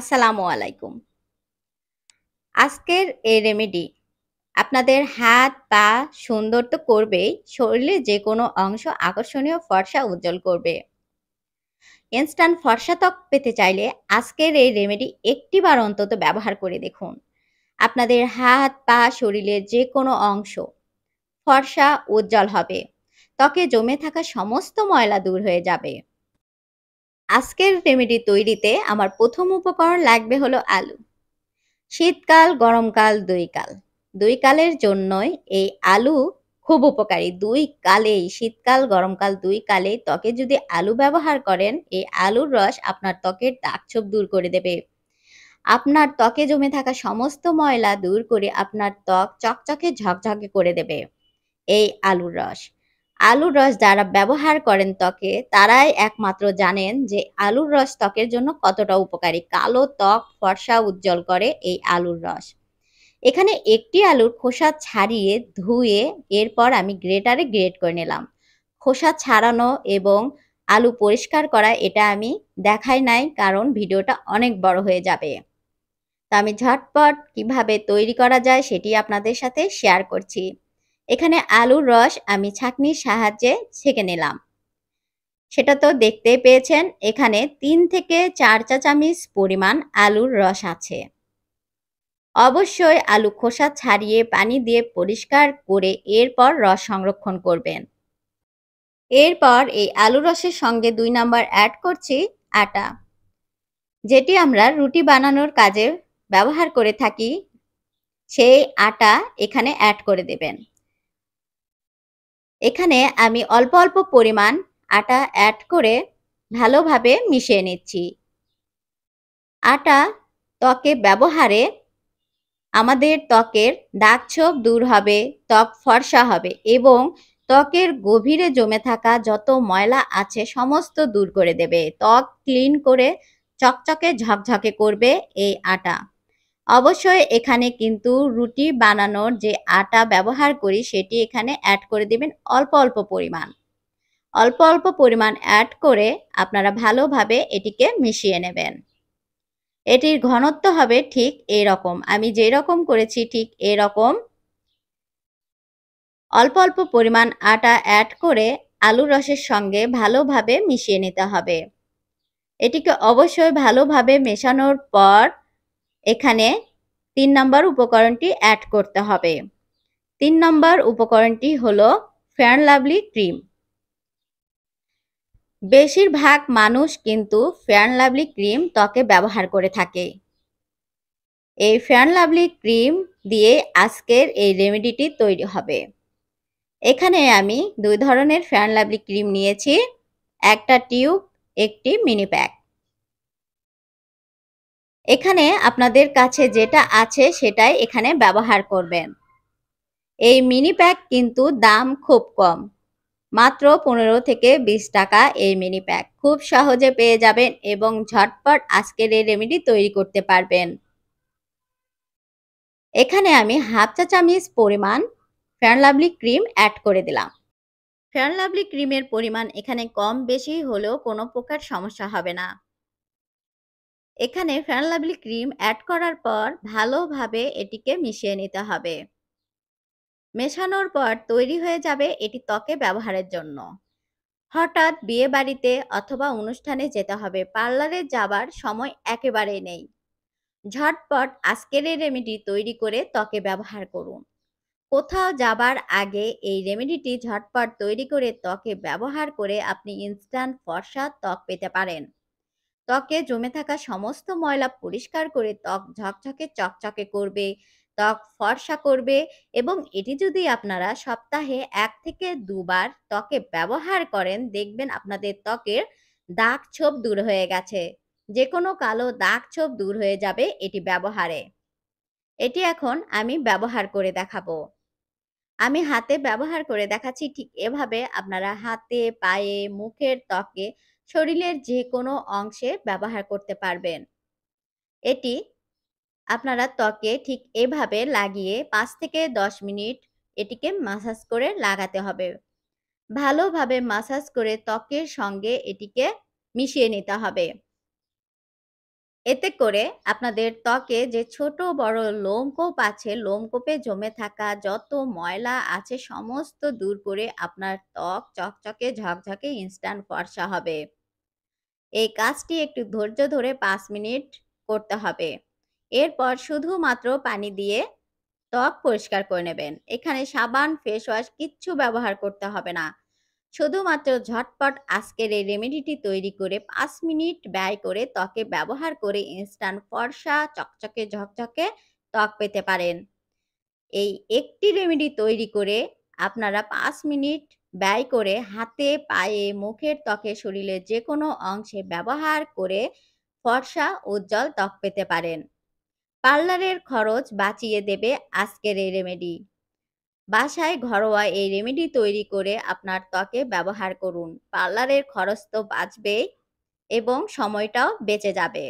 আসসালামু আলাইকুম। আজকের এই রেমেডি আপনাদের হাত, পা সুন্দর তো করবেই শরীরের যে কোনো অংশ আকর্ষণীয় ফর্সা উজ্জ্বল করবে। ইনস্ট্যান্ট ফর্সা ত্বক পেতে চাইলে আজকের এই রেমেডি একটিবার অন্তত ব্যবহার করে দেখুন। আপনাদের হাত, পা শরীরের যে কোনো অংশ ফর্সা উজ্জ্বল হবে। ত্বকে জমে থাকা সমস্ত ময়লা দূর হয়ে যাবে। আজকের রেমেডি তৈরিতে আমার প্রথম উপকরণ লাগবে হলো আলু। শীতকাল, গরমকাল দুই কাল দুই কালের জন্যই এই আলু খুব উপকারী। দুই কালেই, শীতকাল, গরমকাল দুই কালে ত্বকে যদি আলু ব্যবহার করেন, এই আলুর রস আপনার ত্বকের দাগছোপ দূর করে দেবে। আপনার ত্বকে জমে থাকা সমস্ত ময়লা দূর করে আপনার ত্বক চকচকে ঝকঝকে করে দেবে। এই আলুর রস। আলুর রস যারা ব্যবহার করেন ত্বকে, তারাই একমাত্র জানেন যে আলুর রস ত্বকের জন্য কতটা উপকারী। কালো ত্বক ফর্সা উজ্জ্বল করে এই আলুর রস। এখানে একটি আলুর খোসা ছাড়িয়ে ধুয়ে এরপর আমি গ্রেটারে গ্রেট করে নিলাম। খোসা ছাড়ানো এবং আলু পরিষ্কার করা এটা আমি দেখাই নাই, কারণ ভিডিওটা অনেক বড় হয়ে যাবে। তো আমি ঝটপট কীভাবে তৈরি করা যায় সেটি আপনাদের সাথে শেয়ার করছি। এখানে আলুর রস আমি ছাঁকনির সাহায্যে ছেঁকে নিলাম। সেটা তো দেখতে পেয়েছেন, এখানে তিন থেকে চার চা চামিচ পরিমাণ আলুর রস আছে। অবশ্যই আলু খোসা ছাড়িয়ে পানি দিয়ে পরিষ্কার করে এরপর রস সংরক্ষণ করবেন। এরপর এই আলু রসের সঙ্গে দুই নাম্বার অ্যাড করছি আটা। যেটি আমরা রুটি বানানোর কাজে ব্যবহার করে থাকি, সেই আটা এখানে অ্যাড করে দেবেন। এখানে আমি অল্প অল্প পরিমাণ আটা অ্যাড করে ভালোভাবে মিশিয়ে নিচ্ছি। আটা ত্বকে ব্যবহারে আমাদের ত্বকের দাগ ছোপ দূর হবে, ত্বক ফর্সা হবে এবং ত্বকের গভীরে জমে থাকা যত ময়লা আছে সমস্ত দূর করে দেবে। ত্বক ক্লিন করে চকচকে ঝকঝকে করবে এই আটা। অবশ্যই এখানে কিন্তু রুটি বানানোর যে আটা ব্যবহার করি, সেটি এখানে অ্যাড করে দিবেন অল্প অল্প পরিমাণ। অল্প অল্প পরিমাণ অ্যাড করে আপনারা ভালোভাবে এটিকে মিশিয়ে নেবেন। এটির ঘনত্ব হবে ঠিক এরকম। আমি যেই রকম করেছি ঠিক এরকম। অল্প অল্প পরিমাণ আটা অ্যাড করে আলু রসের সঙ্গে ভালোভাবে মিশিয়ে নিতে হবে। এটিকে অবশ্যই ভালোভাবে মেশানোর পর এখানে তিন নম্বর উপকরণটি অ্যাড করতে হবে। তিন নম্বর উপকরণটি হলো ফ্যান লাভলি ক্রিম বেশিরভাগ মানুষ কিন্তু ফ্যান লাভলি ক্রিম ত্বকে ব্যবহার করে থাকে। এই ফ্যান লাভলি ক্রিম দিয়ে আজকের এই রেমেডিটি তৈরি হবে। এখানে আমি দুই ধরনের ফ্যান লাভলি ক্রিম নিয়েছি। একটা টিউব, একটি মিনি প্যাক এখানে আপনাদের কাছে যেটা আছে সেটাই এখানে ব্যবহার করবেন। এই মিনি প্যাক কিন্তু দাম খুব কম। মাত্র পনেরো থেকে বিশ টাকা এই মিনি প্যাক খুব সহজে পেয়ে যাবেন এবং ঝটপট আজকের এই রেমেডি তৈরি করতে পারবেন। এখানে আমি হাফ চা চামিচ পরিমাণ ফ্যান লাভলি ক্রিম অ্যাড করে দিলাম। ফ্যান লাভলি ক্রিমের পরিমাণ এখানে কম বেশি হলেও কোনো প্রকার সমস্যা হবে না। এখানে ফ্যান লাভলি ক্রিম অ্যাড করার পর ভালোভাবে এটিকে মিশিয়ে নিতে হবে। মেশানোর পর তৈরি হয়ে যাবে এটি ত্বকে ব্যবহারের জন্য। হঠাৎ বিয়ে বাড়িতে অথবা অনুষ্ঠানে যেতে হবে, পার্লারে যাবার সময় একেবারে নেই। ঝটপট আজকের এই রেমেডি তৈরি করে ত্বকে ব্যবহার করুন। কোথাও যাবার আগে এই রেমেডিটি ঝটপট তৈরি করে ত্বকে ব্যবহার করে আপনি ইনস্ট্যান্ট ফর্সা ত্বক পেতে পারেন। ত্বকে জমে থাকা সমস্ত ময়লা পরিষ্কার করে ত্বক ঝকঝকে, চকচকে করবে, ত্বক ফর্সা করবে এবং এটি যদি আপনারা সপ্তাহে এক থেকে দুবার ত্বকে ব্যবহার করেন, দেখবেন আপনাদের ত্বকের দাগ ছোপ দূর হয়ে গেছে। যে কোনো কালো দাগ ছোপ দূর হয়ে যাবে এটি ব্যবহারে। এটি এখন আমি ব্যবহার করে দেখাবো। আমি হাতে ব্যবহার করে দেখাচ্ছি ঠিক এভাবে আপনারা হাতে, পায়ে, মুখের ত্বকে শরীরের যে কোনো অংশে ব্যবহার করতে পারবেন। এটি আপনারা ত্বকে ঠিক এভাবে লাগিয়ে পাঁচ থেকে দশ মিনিট এটিকে মাসাজ করে লাগাতে হবে। ভালোভাবে মাসাজ করে ত্বকের সঙ্গে এটিকে মিশিয়ে নিতে হবে। এতে করে আপনাদের ত্বকে যে ছোট বড় লোমকূপ আছে, লোমকূপে জমে থাকা যত ময়লা আছে সমস্ত দূর করে আপনার ত্বক চকচকে ঝকঝকে ইনস্ট্যান্ট ফর্সা হবে। এই কাজটি একটু ধৈর্য ধরে পাঁচ মিনিট করতে হবে। এরপর শুধুমাত্র পানি দিয়ে ত্বক পরিষ্কার করে নেবেন। এখানে সাবান, ফেস ওয়াশ কিচ্ছু ব্যবহার করতে হবে না। শুধুমাত্র ঝটপট আজকের এই রেমেডিটি তৈরি করে পাঁচ মিনিট ব্যয় করে ত্বকে ব্যবহার করে ইনস্ট্যান্ট ফর্সা, চকচকে ঝকঝকে ত্বক পেতে পারেন। এই একটি রেমেডি তৈরি করে আপনারা পাঁচ মিনিট ব্যয় করে হাতে, পায়ে, মুখের ত্বকে শরীরের যেকোনো অংশে ব্যবহার করে ফর্সা, উজ্জ্বল ত্বক পেতে পারেন। পার্লারের খরচ বাঁচিয়ে দেবে আজকের এই রেমেডি। বাসায় ঘরোয়া এই রেমেডি তৈরি করে আপনার ত্বকে ব্যবহার করুন। পার্লারের খরচ তো বাঁচবেই এবং সময়টাও বেঁচে যাবে।